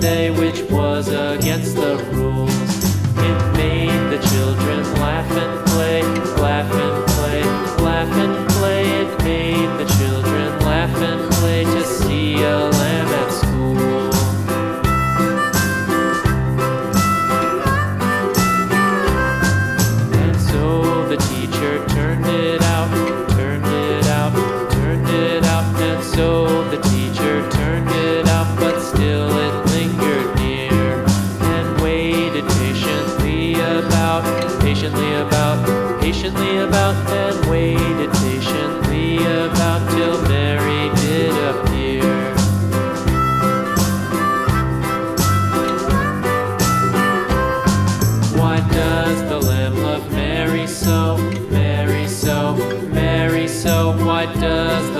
which was against the rules. It made the children laugh and play, laugh and play, laugh and play. It made the children laugh and play to see a lamb at school. And so the teacher turned it out, turned it out, turned it out. And so patiently about, patiently about, and waited patiently about till Mary did appear. Why does the Lamb love Mary so? Mary so, Mary so. Why does